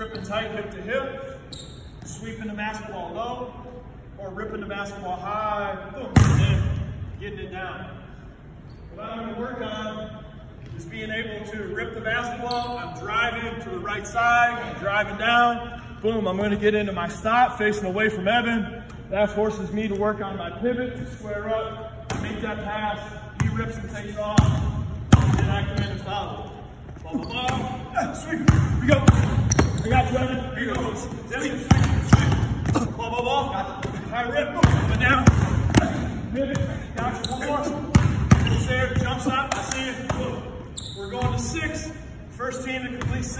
gripping tight hip to hip, sweeping the basketball low, or ripping the basketball high, boom, getting it down. What I'm gonna work on is being able to rip the basketball. I'm driving to the right side, I'm driving down, boom, I'm gonna get into my stop, facing away from Evan. That forces me to work on my pivot, to square up, make that pass, he rips and takes off, and I come in and foul. Ball, ball, ball, ah, sweep, we go. I got here goes. Sweep, ball, ball, ball, got it. High rip, boom, down, pivot, got one more. It's there, jump stop, I see it, boom. We're going to six, first team to complete six.